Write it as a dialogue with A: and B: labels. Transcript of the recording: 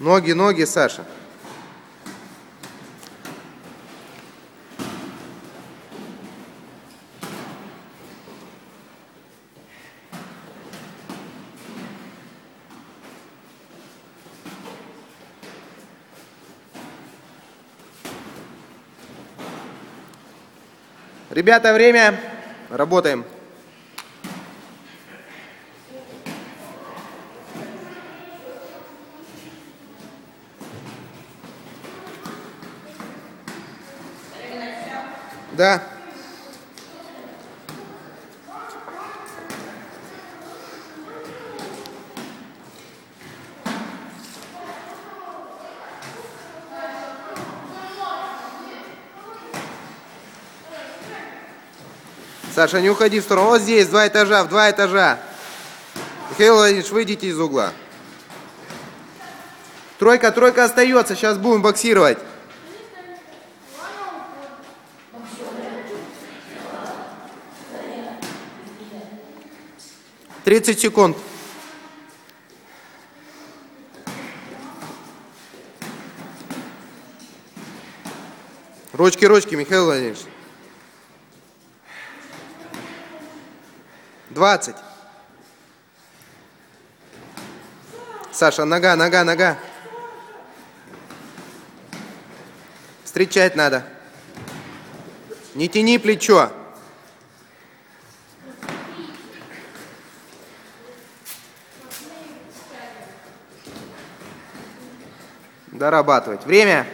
A: Ноги, ноги, Саша. Ребята, время. Работаем. Да. Саша, не уходи в сторону. Вот здесь, два этажа, в два этажа. Михаил Владимирович, выйдите из угла. Тройка, тройка остается. Сейчас будем боксировать. Тридцать секунд. Ручки, ручки, Михаил Владимирович. 20. Саша, нога, нога, нога. Встречать надо. Не тяни плечо. Дорабатывать. Время.